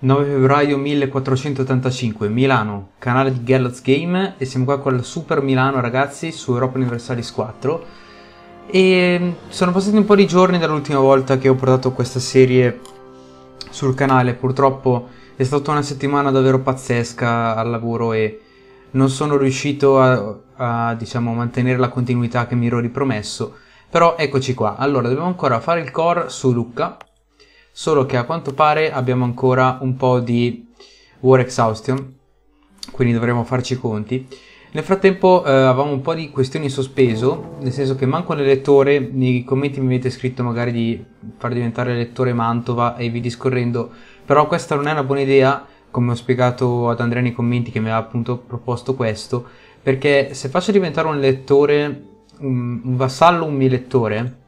9 febbraio 1485, Milano, canale di Gallows Game e siamo qua con il Super Milano ragazzi su Europa Universalis 4 e sono passati un po' di giorni dall'ultima volta che ho portato questa serie sul canale, purtroppo è stata una settimana davvero pazzesca al lavoro e non sono riuscito a, a diciamo, mantenere la continuità che mi ero ripromesso, però eccoci qua, allora dobbiamo ancora fare il core su Lucca solo che a quanto pare abbiamo ancora un po' di War Exhaustion, quindi dovremo farci i conti. Nel frattempo eh, avevamo un po' di questioni in sospeso, nel senso che manco l'elettore, nei commenti mi avete scritto magari di far diventare l'elettore Mantova e vi discorrendo, però questa non è una buona idea, come ho spiegato ad Andrea nei commenti che mi aveva appunto proposto questo, perché se faccio diventare un elettore, un, un vassallo un mio elettore,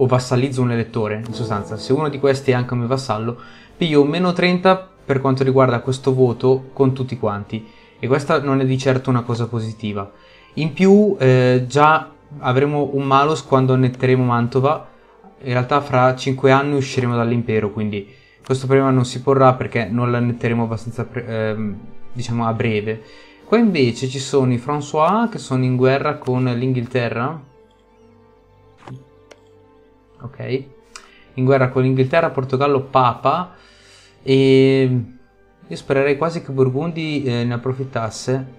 o vassallizzo un elettore, in sostanza, se uno di questi è anche un mio vassallo, piglio meno 30 per quanto riguarda questo voto con tutti quanti. E questa non è di certo una cosa positiva. In più, eh, già avremo un malus quando annetteremo Mantova. In realtà, fra 5 anni usciremo dall'impero, quindi questo problema non si porrà perché non l'annetteremo abbastanza, ehm, diciamo, a breve. Qua invece ci sono i François che sono in guerra con l'Inghilterra ok? In guerra con l'Inghilterra, Portogallo, Papa e io spererei quasi che Burgundi eh, ne approfittasse.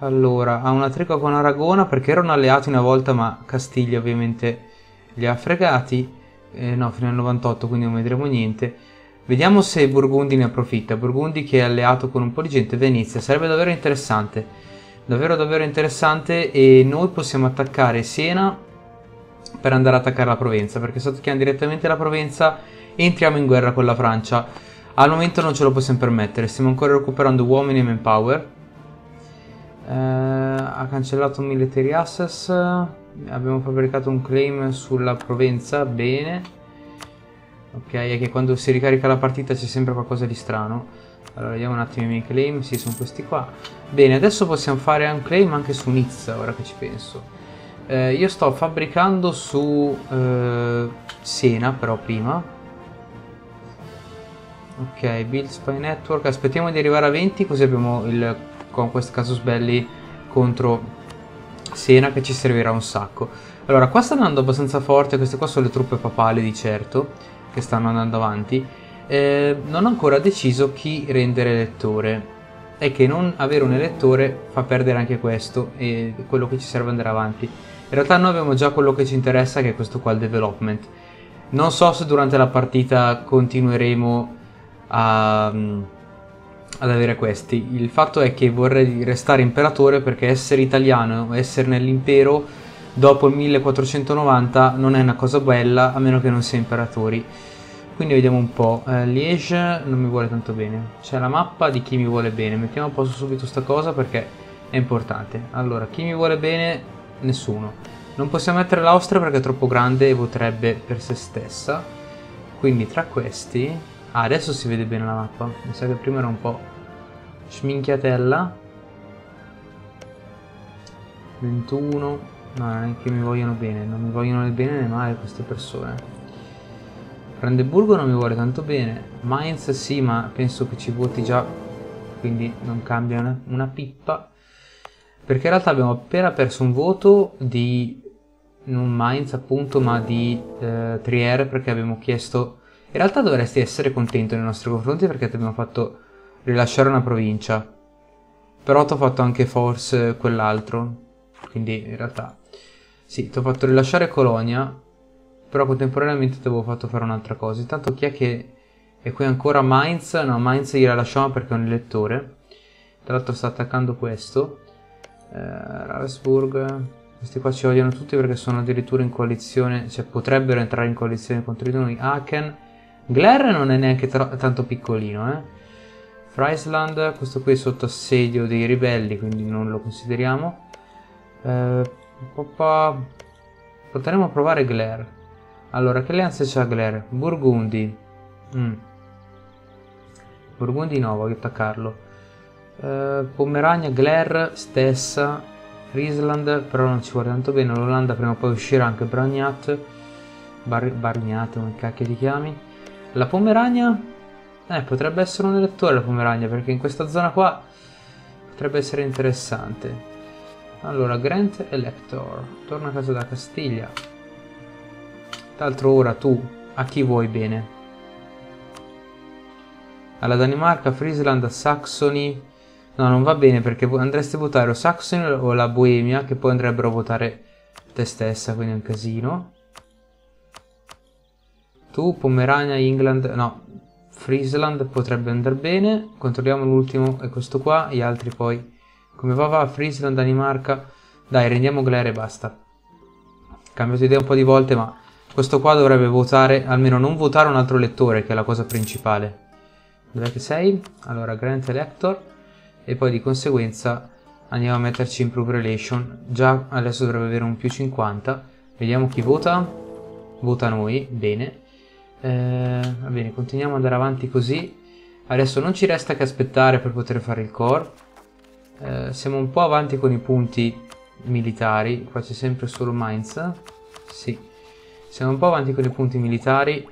Allora, ha una tregua con Aragona perché erano alleati una volta, ma Castiglia ovviamente li ha fregati. Eh, no, fino al 98, quindi non vedremo niente. Vediamo se Burgundi ne approfitta. Burgundi che è alleato con un po' di gente, Venezia. Sarebbe davvero interessante. Davvero davvero interessante e noi possiamo attaccare Siena per andare ad attaccare la Provenza, perché se attacchiamo direttamente la Provenza entriamo in guerra con la Francia. Al momento non ce lo possiamo permettere, stiamo ancora recuperando uomini e manpower. Eh, ha cancellato military access, abbiamo fabbricato un claim sulla Provenza, bene. Ok, è che quando si ricarica la partita c'è sempre qualcosa di strano. Allora, vediamo un attimo i miei claim, sì, sono questi qua. Bene, adesso possiamo fare un claim anche su Nizza, ora che ci penso. Eh, io sto fabbricando su eh, Siena però prima. Ok, build spy network. Aspettiamo di arrivare a 20 così abbiamo il conquest casus belli contro Siena che ci servirà un sacco. Allora, qua sta andando abbastanza forte, queste qua sono le truppe papali di certo, che stanno andando avanti. Eh, non ho ancora deciso chi rendere elettore. È che non avere un elettore fa perdere anche questo e quello che ci serve andare avanti. In realtà noi abbiamo già quello che ci interessa che è questo qua, il development. Non so se durante la partita continueremo a, mm, ad avere questi. Il fatto è che vorrei restare imperatore perché essere italiano, essere nell'impero dopo il 1490 non è una cosa bella a meno che non sia imperatori. Quindi vediamo un po'. Eh, Liege non mi vuole tanto bene. C'è la mappa di chi mi vuole bene. Mettiamo a posto subito sta cosa perché è importante. Allora, chi mi vuole bene nessuno. Non possiamo mettere l'Austria perché è troppo grande e voterebbe per se stessa. Quindi tra questi... Ah, adesso si vede bene la mappa. Mi sa che prima era un po' schminchiatella. 21. No, non è che mi vogliono bene. Non mi vogliono né bene né male queste persone. Brandeburgo non mi vuole tanto bene. Mainz sì, ma penso che ci voti già. Quindi non cambia una pippa. Perché in realtà abbiamo appena perso un voto di non Mainz appunto, ma di eh, Trier perché abbiamo chiesto... In realtà dovresti essere contento nei nostri confronti perché ti abbiamo fatto rilasciare una provincia. Però ti ho fatto anche force quell'altro. Quindi in realtà... Sì, ti ho fatto rilasciare Colonia, però contemporaneamente ti avevo fatto fare un'altra cosa. Intanto chi è che è qui ancora Mainz? No, Mainz gliela lasciamo perché è un elettore. Tra l'altro sta attaccando questo eh, Ravensburg questi qua ci odiano tutti perché sono addirittura in coalizione cioè potrebbero entrare in coalizione contro di noi. Aachen. Gler non è neanche tanto piccolino eh. Friesland questo qui è sotto assedio dei ribelli quindi non lo consideriamo. Eh, potremmo provare Gler. Allora che alleanze c'ha Gler? Burgundi. Mm. Burgundi no voglio attaccarlo eh, Pomerania, Glaire stessa, Friesland, però non ci vuole tanto bene, l'Olanda prima o poi uscirà anche Bragnat, Bar Bargnat, come cacchio ti chiami. La Pomerania, Eh, potrebbe essere un elettore la Pomerania, perché in questa zona qua potrebbe essere interessante. Allora, Grant Elector, torna a casa da Castiglia. D'altro ora tu, a chi vuoi bene? Alla Danimarca, Friesland, Saxony... No, non va bene perché andresti a votare o Saxony o la Boemia, che poi andrebbero a votare te stessa, quindi è un casino. Tu, Pomerania, England... No, Friesland potrebbe andare bene. Controlliamo l'ultimo, è questo qua. Gli altri poi... Come va va? Friesland, Danimarca... Dai, rendiamo Glare e basta. Cambiato idea un po' di volte, ma questo qua dovrebbe votare, almeno non votare un altro lettore, che è la cosa principale. Dov'è che sei? Allora, Grant Elector. E poi di conseguenza andiamo a metterci Improve Relation. Già adesso dovrebbe avere un più 50. Vediamo chi vota. Vota noi, bene. Eh, va bene, continuiamo ad andare avanti così. Adesso non ci resta che aspettare per poter fare il core. Eh, siamo un po' avanti con i punti militari. Qua c'è sempre solo Mainz. Sì. Siamo un po' avanti con i punti militari.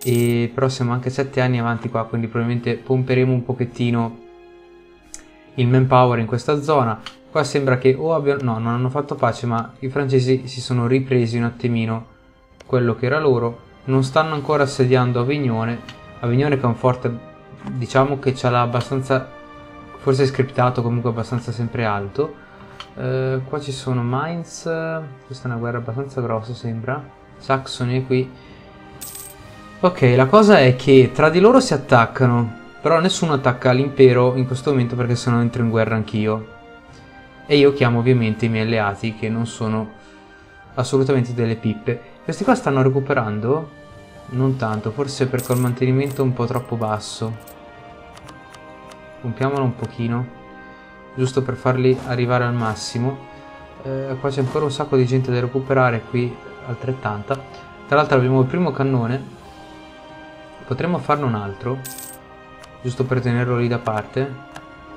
E però siamo anche 7 anni avanti qua. Quindi probabilmente pomperemo un pochettino il manpower in questa zona. Qua sembra che o abbiano... no, non hanno fatto pace, ma i francesi si sono ripresi un attimino quello che era loro. Non stanno ancora assediando Avignone. Avignone che è un forte, diciamo che ce l'ha abbastanza, forse scriptato, comunque abbastanza sempre alto. Eh, qua ci sono Mainz, questa è una guerra abbastanza grossa sembra. Saxony è qui. Ok, la cosa è che tra di loro si attaccano, però nessuno attacca l'impero in questo momento perché sennò entro in guerra anch'io. E io chiamo ovviamente i miei alleati che non sono assolutamente delle pippe. Questi qua stanno recuperando? Non tanto, forse perché ho il mantenimento un po' troppo basso. Pompiamolo un pochino, giusto per farli arrivare al massimo. Eh, qua c'è ancora un sacco di gente da recuperare, qui altrettanta. Tra l'altro abbiamo il primo cannone. Potremmo farne un altro giusto per tenerlo lì da parte,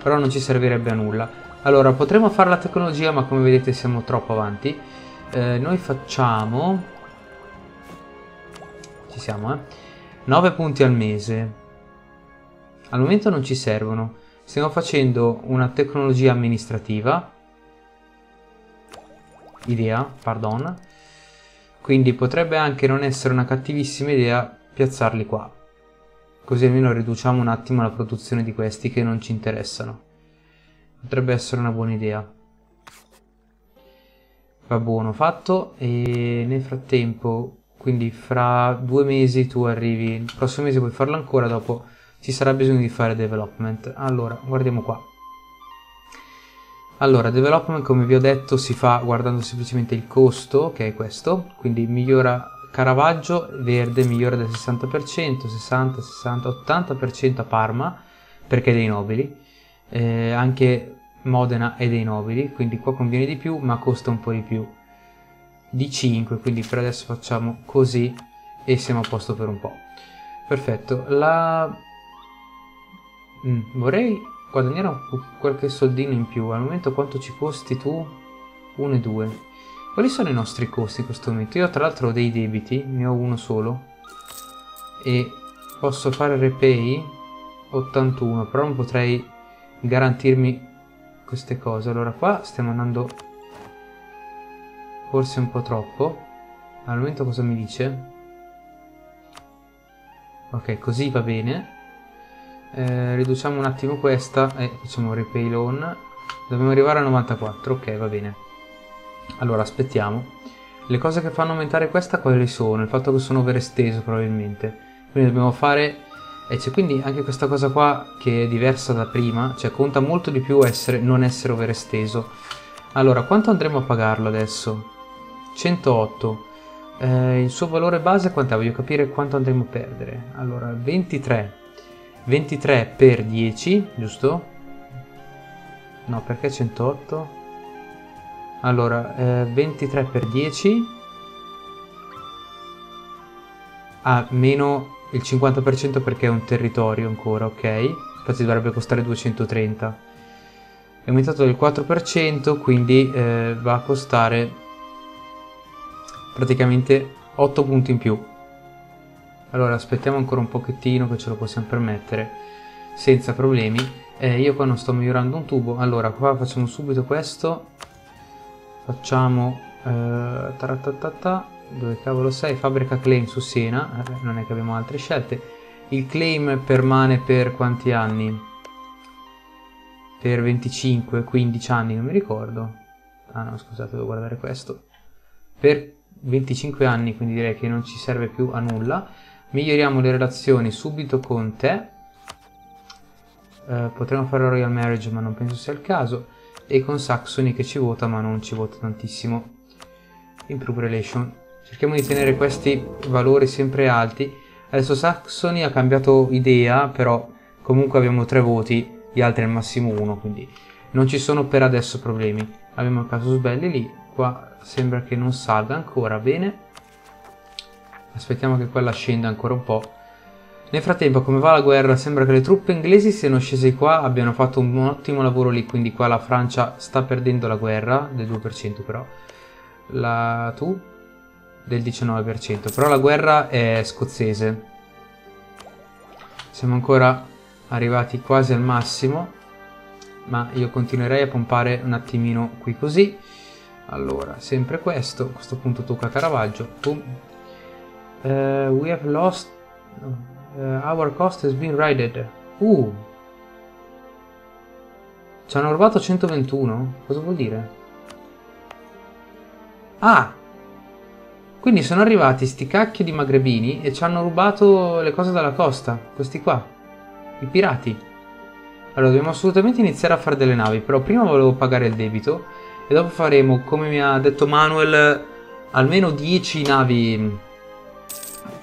però non ci servirebbe a nulla. Allora, potremmo fare la tecnologia, ma come vedete siamo troppo avanti. Eh, noi facciamo... Ci siamo, eh? 9 punti al mese. Al momento non ci servono. Stiamo facendo una tecnologia amministrativa. Idea, pardon. Quindi potrebbe anche non essere una cattivissima idea piazzarli qua così almeno riduciamo un attimo la produzione di questi che non ci interessano. Potrebbe essere una buona idea. Va buono, fatto. E nel frattempo, quindi fra due mesi tu arrivi, il prossimo mese puoi farlo ancora, dopo ci sarà bisogno di fare development. Allora, guardiamo qua. Allora, development come vi ho detto si fa guardando semplicemente il costo, che è questo, quindi migliora Caravaggio verde migliore del 60%, 60, 60, 80% a Parma perché è dei nobili, eh, anche Modena è dei nobili, quindi qua conviene di più ma costa un po' di più. Di 5, quindi per adesso facciamo così e siamo a posto per un po'. Perfetto, la... Mm, vorrei guadagnare qualche soldino in più, al momento quanto ci costi tu? 1 e 2 quali sono i nostri costi in questo momento? Io tra l'altro ho dei debiti, ne ho uno solo. E posso fare repay 81, però non potrei garantirmi queste cose. Allora qua stiamo andando forse un po' troppo. Al momento cosa mi dice? Ok, così va bene. Eh, riduciamo un attimo questa e facciamo repay loan. Dobbiamo arrivare a 94, ok va bene. Allora, aspettiamo. Le cose che fanno aumentare questa quali sono? Il fatto che sono overesteso probabilmente. Quindi dobbiamo fare... E c'è quindi anche questa cosa qua che è diversa da prima, cioè conta molto di più essere, non essere overesteso. Allora, quanto andremo a pagarlo adesso? 108. Eh, il suo valore base quant'è? Voglio capire quanto andremo a perdere. Allora, 23. 23 per 10, giusto? No, perché 108? Allora, eh, 23 per 10 ah, meno il 50% perché è un territorio ancora, ok? Infatti dovrebbe costare 230. È aumentato del 4%, quindi eh, va a costare praticamente 8 punti in più. Allora aspettiamo ancora un pochettino che ce lo possiamo permettere senza problemi. Eh, io qua non sto migliorando un tubo. Allora qua facciamo subito questo. Facciamo... Eh, dove cavolo sei? Fabbrica claim su Siena. Eh, non è che abbiamo altre scelte. Il claim permane per quanti anni? Per 25, 15 anni, non mi ricordo. Ah no, scusate, devo guardare questo. Per 25 anni, quindi direi che non ci serve più a nulla. Miglioriamo le relazioni subito con te. Eh, potremmo fare Royal Marriage, ma non penso sia il caso. E con Saxony che ci vota, ma non ci vota tantissimo. Improve Relation. Cerchiamo di tenere questi valori sempre alti Adesso Saxony ha cambiato idea, però comunque abbiamo tre voti, gli altri al massimo uno, quindi non ci sono per adesso problemi. Abbiamo il caso Sbelli lì, qua sembra che non salga ancora, bene. Aspettiamo che quella scenda ancora un po'. Nel frattempo, come va la guerra, sembra che le truppe inglesi siano scese qua, abbiano fatto un ottimo lavoro lì, quindi qua la Francia sta perdendo la guerra, del 2% però. La... tu? del 19%, però la guerra è scozzese. Siamo ancora arrivati quasi al massimo, ma io continuerei a pompare un attimino qui così. Allora, sempre questo, a questo punto tocca Caravaggio. Uh, we have lost... Uh, our cost has been raided. Uh! Ci hanno rubato 121? Cosa vuol dire? Ah! Quindi sono arrivati sti cacchio di magrebini e ci hanno rubato le cose dalla costa, questi qua, i pirati. Allora dobbiamo assolutamente iniziare a fare delle navi, però prima volevo pagare il debito e dopo faremo, come mi ha detto Manuel, almeno 10 navi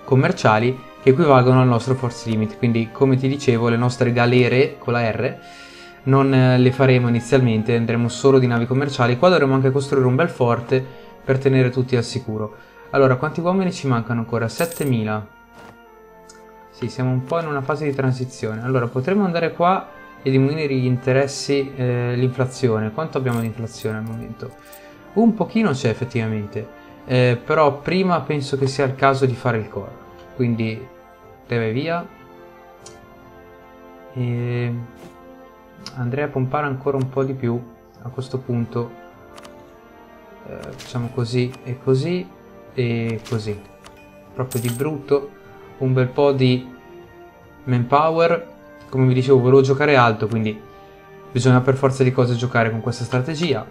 commerciali che equivalgono al nostro force limit. Quindi, come ti dicevo, le nostre galere con la R non le faremo inizialmente, andremo solo di navi commerciali. Qua dovremo anche costruire un bel forte per tenere tutti al sicuro. Allora, quanti uomini ci mancano ancora? 7000. Sì, siamo un po' in una fase di transizione. Allora, potremmo andare qua e diminuire gli interessi, eh, l'inflazione. Quanto abbiamo di inflazione al momento? Un pochino c'è effettivamente, eh, però prima penso che sia il caso di fare il core. Quindi, deve via. E andrei a pompare ancora un po' di più a questo punto. Eh, facciamo così e così e così proprio di brutto un bel po' di manpower come vi dicevo volevo giocare alto quindi bisogna per forza di cose giocare con questa strategia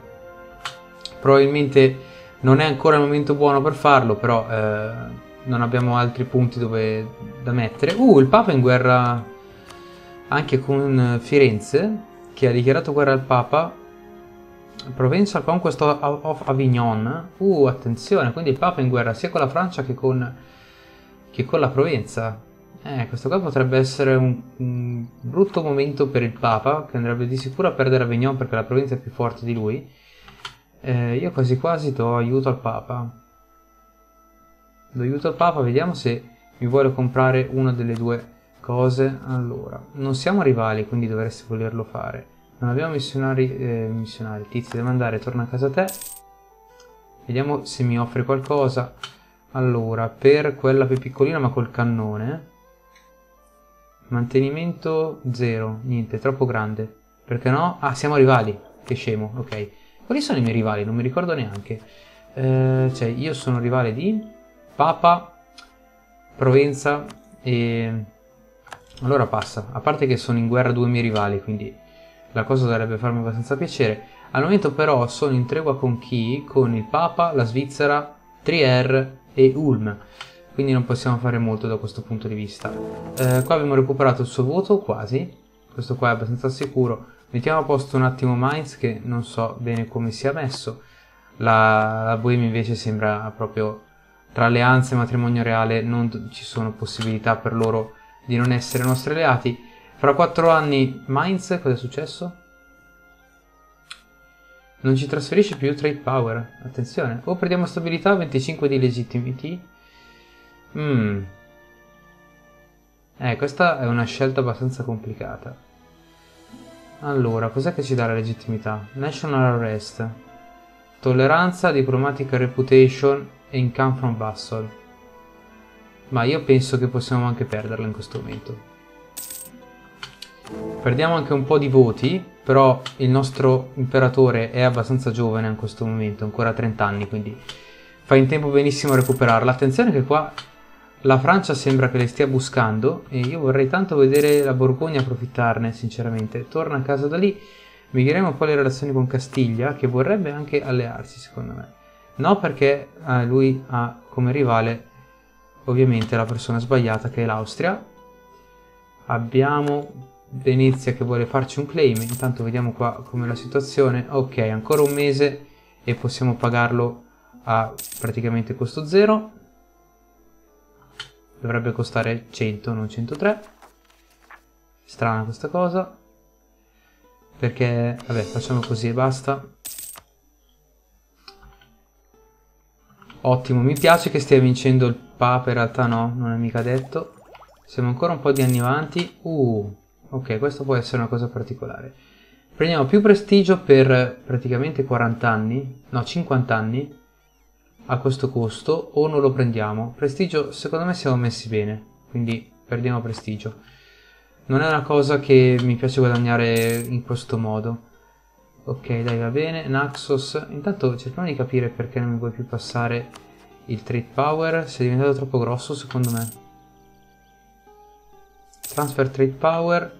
probabilmente non è ancora il momento buono per farlo però eh, non abbiamo altri punti dove da mettere uh il Papa in guerra anche con Firenze che ha dichiarato guerra al Papa Provenza Conquest of Avignon. Uh, attenzione, quindi il Papa in guerra sia con la Francia che con, che con la Provenza. Eh, questo qua potrebbe essere un, un, brutto momento per il Papa, che andrebbe di sicuro a perdere Avignon perché la Provenza è più forte di lui. Eh, io quasi quasi do aiuto al Papa. Do aiuto al Papa, vediamo se mi vuole comprare una delle due cose. Allora, non siamo rivali, quindi dovresti volerlo fare. Non abbiamo missionari, eh, missionari. Tizio deve andare, torna a casa te. Vediamo se mi offre qualcosa. Allora, per quella più piccolina ma col cannone. Mantenimento 0. Niente, troppo grande. Perché no? Ah, siamo rivali. Che scemo, ok. Quali sono i miei rivali? Non mi ricordo neanche. Eh, cioè, io sono rivale di Papa, Provenza e... Allora passa. A parte che sono in guerra due miei rivali, quindi la cosa dovrebbe farmi abbastanza piacere. Al momento però sono in tregua con chi? Con il Papa, la Svizzera, Trier e Ulm. Quindi non possiamo fare molto da questo punto di vista. Eh, qua abbiamo recuperato il suo voto, quasi. Questo qua è abbastanza sicuro. Mettiamo a posto un attimo Mainz, che non so bene come sia messo. La, la Bohemia invece sembra proprio tra alleanze e matrimonio reale non ci sono possibilità per loro di non essere nostri alleati. Fra quattro anni Mainz, cosa è successo? Non ci trasferisce più trade power. Attenzione. O perdiamo stabilità, 25 di legitimacy. Mmm. Eh, questa è una scelta abbastanza complicata. Allora, cos'è che ci dà la legittimità? National Arrest. Tolleranza, Diplomatic Reputation e Income from Vassal. ma io penso che possiamo anche perderla in questo momento. Perdiamo anche un po' di voti, però il nostro imperatore è abbastanza giovane in questo momento, ancora 30 anni, quindi fa in tempo benissimo a recuperarla. Attenzione che qua la Francia sembra che le stia buscando e io vorrei tanto vedere la Borgogna approfittarne, sinceramente. Torna a casa da lì, miglioreremo un po' le relazioni con Castiglia, che vorrebbe anche allearsi, secondo me. No, perché eh, lui ha come rivale ovviamente la persona sbagliata che è l'Austria. Abbiamo Venezia che vuole farci un claim, intanto vediamo qua com'è la situazione. Ok, ancora un mese e possiamo pagarlo a praticamente costo zero. Dovrebbe costare 100, non 103. Strana questa cosa. Perché, vabbè, facciamo così e basta. Ottimo, mi piace che stia vincendo il Papa, in realtà no, non è mica detto. Siamo ancora un po' di anni avanti. Uh, ok, questo può essere una cosa particolare. Prendiamo più prestigio per praticamente 40 anni, no 50 anni, a questo costo, o non lo prendiamo. Prestigio, secondo me siamo messi bene, quindi perdiamo prestigio. Non è una cosa che mi piace guadagnare in questo modo. Ok, dai, va bene. Naxos. Intanto cerchiamo di capire perché non mi vuoi più passare il trade power. Si è diventato troppo grosso, secondo me. Transfer trade power.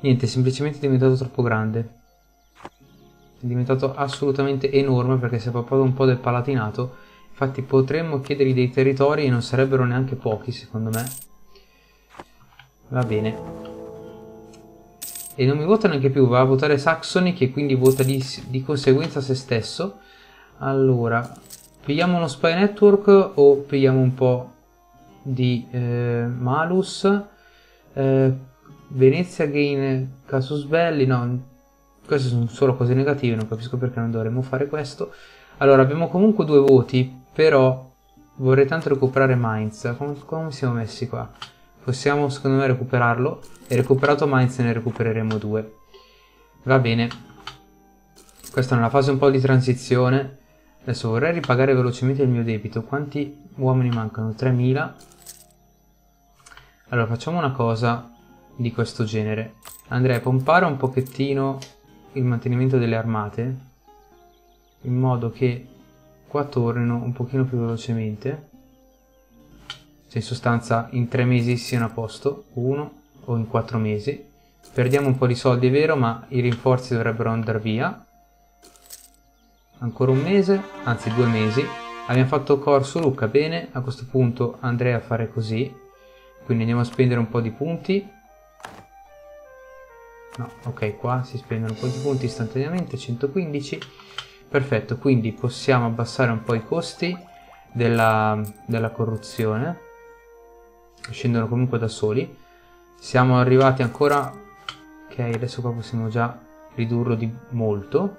Niente, è semplicemente diventato troppo grande. È diventato assolutamente enorme perché si è proprio un po' del palatinato. Infatti potremmo chiedergli dei territori e non sarebbero neanche pochi, secondo me. Va bene e non mi vota neanche più, va a votare Saxony che quindi vota di, di conseguenza se stesso. Allora, pigliamo uno Spy Network o pigliamo un po' di eh, Malus? Eh, Venezia Gain Casus Belli, no, queste sono solo cose negative, non capisco perché non dovremmo fare questo. Allora, abbiamo comunque due voti, però vorrei tanto recuperare Mainz. Come, come siamo messi qua? Possiamo secondo me recuperarlo e recuperato Mainz ne recupereremo due. Va bene. Questa è una fase un po' di transizione. Adesso vorrei ripagare velocemente il mio debito. Quanti uomini mancano? 3000. Allora facciamo una cosa di questo genere. Andrei a pompare un pochettino il mantenimento delle armate in modo che qua tornino un pochino più velocemente. Cioè in sostanza in tre mesi siano a posto. Uno, o in 4 mesi. Perdiamo un po' di soldi, è vero, ma i rinforzi dovrebbero andare via. Ancora un mese, anzi due mesi. Abbiamo fatto corso Luca, bene. A questo punto andrei a fare così. Quindi andiamo a spendere un po' di punti. No, ok, qua si spendono un po' di punti istantaneamente, 115. Perfetto, quindi possiamo abbassare un po' i costi della, della corruzione. Scendono comunque da soli. Siamo arrivati ancora ok adesso qua possiamo già ridurlo di molto.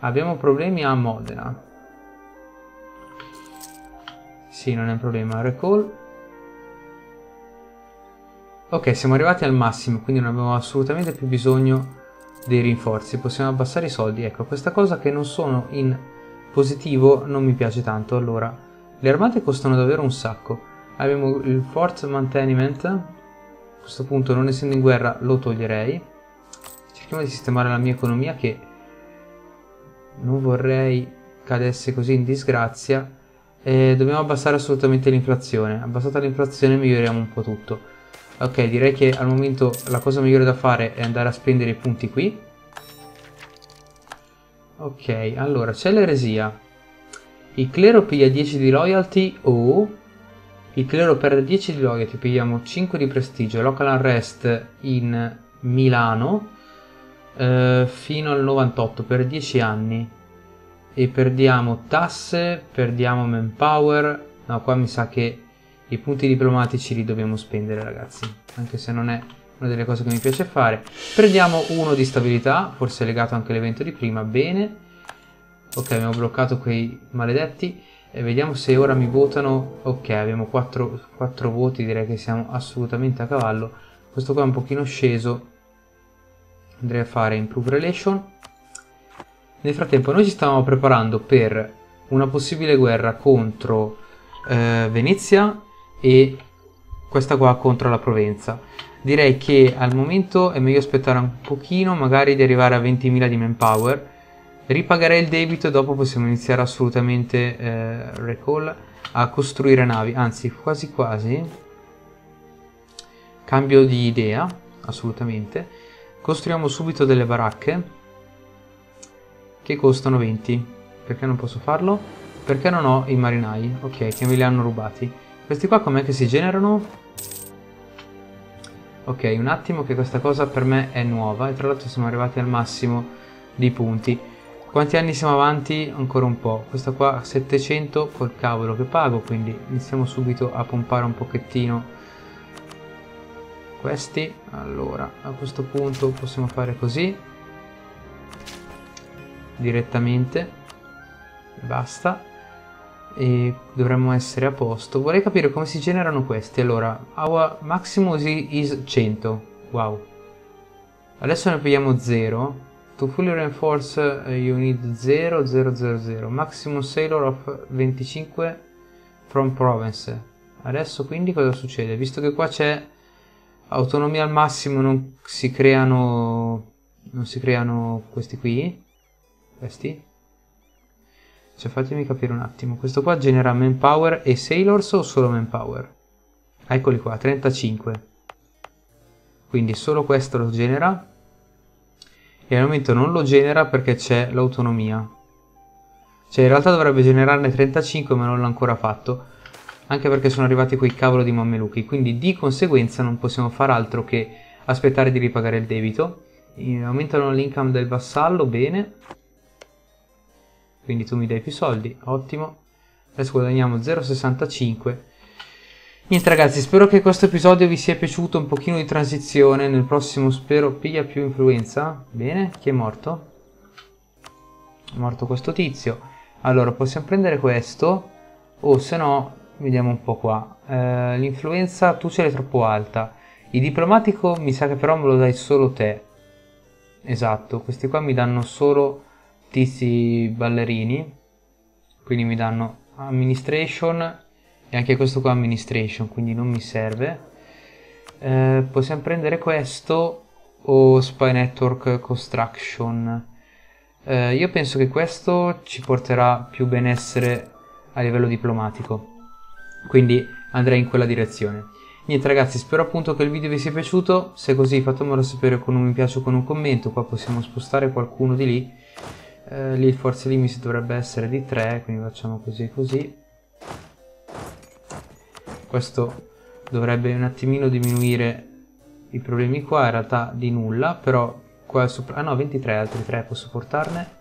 Abbiamo problemi a Modena. Sì non è un problema recall. Ok siamo arrivati al massimo quindi non abbiamo assolutamente più bisogno dei rinforzi. Possiamo abbassare i soldi. Ecco questa cosa che non sono in positivo non mi piace tanto allora le armate costano davvero un sacco. Abbiamo il Force Manteniment. A questo punto, non essendo in guerra, lo toglierei. Cerchiamo di sistemare la mia economia che non vorrei cadesse così in disgrazia. E dobbiamo abbassare assolutamente l'inflazione. Abbassata l'inflazione miglioriamo un po' tutto. Ok, direi che al momento la cosa migliore da fare è andare a spendere i punti qui. Ok, allora c'è l'eresia. Il clero piglia 10 di loyalty o il clero perde 10 di loyalty, pigliamo 5 di prestigio, local arrest in Milano eh, fino al 98 per 10 anni. E perdiamo tasse, perdiamo manpower, no qua mi sa che i punti diplomatici li dobbiamo spendere ragazzi, anche se non è una delle cose che mi piace fare. Prendiamo uno di stabilità, forse legato anche all'evento di prima, bene. Ok abbiamo bloccato quei maledetti. E vediamo se ora mi votano. Ok abbiamo 4, 4 voti direi che siamo assolutamente a cavallo. Questo qua è un pochino sceso. Andrei a fare improve relation. Nel frattempo noi ci stavamo preparando per una possibile guerra contro eh, Venezia e questa qua contro la Provenza. Direi che al momento è meglio aspettare un pochino, magari di arrivare a 20.000 di manpower. Ripagare il debito e dopo possiamo iniziare assolutamente eh, recall a costruire navi, anzi quasi quasi cambio di idea, assolutamente. Costruiamo subito delle baracche che costano 20. Perché non posso farlo? Perché non ho i marinai, ok, che me li hanno rubati. Questi qua com'è che si generano? Ok, un attimo che questa cosa per me è nuova e tra l'altro siamo arrivati al massimo di punti. Quanti anni siamo avanti? Ancora un po'. Questa qua 700 col cavolo che pago, quindi iniziamo subito a pompare un pochettino questi. Allora, a questo punto possiamo fare così. Direttamente. Basta. E dovremmo essere a posto. Vorrei capire come si generano questi. Allora, our maximum is 100. Wow. Adesso ne prendiamo 0. To fully reinforce uh, you need 0, 0, 0, 0. Maximum sailor of 25 from province. Adesso quindi cosa succede? Visto che qua c'è autonomia al massimo non si creano non si creano questi qui questi cioè fatemi capire un attimo questo qua genera manpower e sailors o solo manpower eccoli qua 35 quindi solo questo lo genera e al momento non lo genera perché c'è l'autonomia. Cioè in realtà dovrebbe generarne 35 ma non l'ha ancora fatto, anche perché sono arrivati quei cavolo di mammeluchi, quindi di conseguenza non possiamo fare altro che aspettare di ripagare il debito. aumentano l'income del vassallo, bene. Quindi tu mi dai più soldi, ottimo. Adesso guadagniamo 0,65 Niente ragazzi, spero che questo episodio vi sia piaciuto, un pochino di transizione, nel prossimo spero piglia più influenza. Bene, chi è morto? È morto questo tizio. Allora, possiamo prendere questo, o se no, vediamo un po' qua. Eh, l'influenza tu ce l'hai troppo alta. Il diplomatico mi sa che però me lo dai solo te. Esatto, questi qua mi danno solo tizi ballerini. Quindi mi danno administration e anche questo qua administration quindi non mi serve. Eh, possiamo prendere questo o spy network construction. Eh, io penso che questo ci porterà più benessere a livello diplomatico quindi andrei in quella direzione. Niente ragazzi spero appunto che il video vi sia piaciuto. Se è così fatemelo sapere con un mi piace o con un commento. Qua possiamo spostare qualcuno di lì eh, lì il force limit dovrebbe essere di 3 quindi facciamo così e così. Questo dovrebbe un attimino diminuire i problemi qua in realtà di nulla però qua sopra ah no 23 altri 3 posso portarne.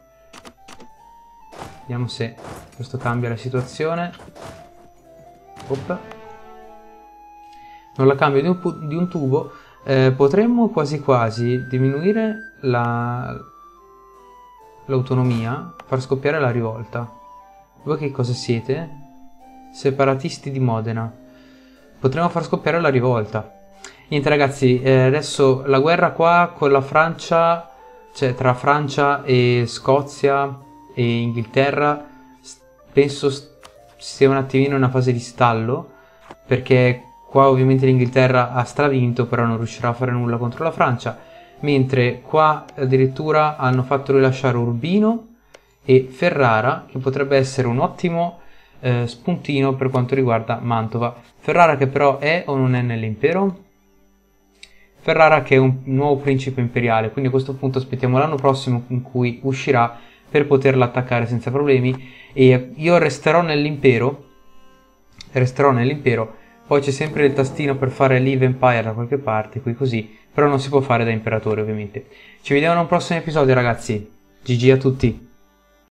Vediamo se questo cambia la situazione. Opa. non la cambio di un, di un tubo. Eh, potremmo quasi quasi diminuire l'autonomia far scoppiare la rivolta voi che cosa siete? separatisti di Modena potremmo far scoppiare la rivolta. Niente ragazzi, eh, adesso la guerra qua con la Francia, cioè tra Francia e Scozia e Inghilterra, penso sia un attimino una fase di stallo, perché qua ovviamente l'Inghilterra ha stravinto, però non riuscirà a fare nulla contro la Francia, mentre qua addirittura hanno fatto rilasciare Urbino e Ferrara, che potrebbe essere un ottimo eh, spuntino per quanto riguarda Mantova. Ferrara che però è o non è nell'impero? Ferrara che è un nuovo principe imperiale, quindi a questo punto aspettiamo l'anno prossimo in cui uscirà per poterla attaccare senza problemi e io resterò nell'impero, resterò nell'impero, poi c'è sempre il tastino per fare Live Empire da qualche parte, qui così, però non si può fare da imperatore ovviamente. Ci vediamo in un prossimo episodio ragazzi, GG a tutti!